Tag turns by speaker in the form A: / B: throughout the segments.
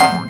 A: you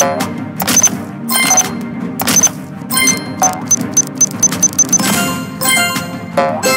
A: Thank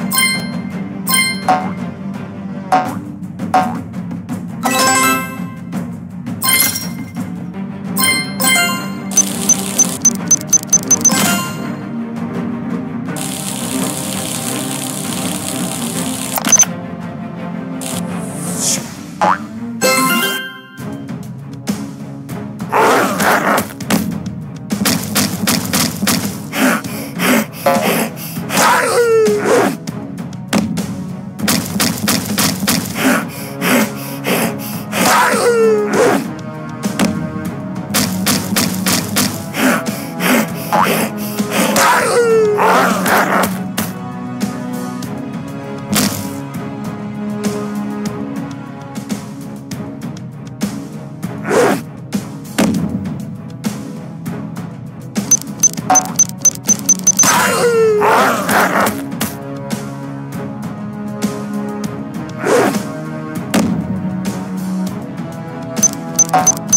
A: you Thank you.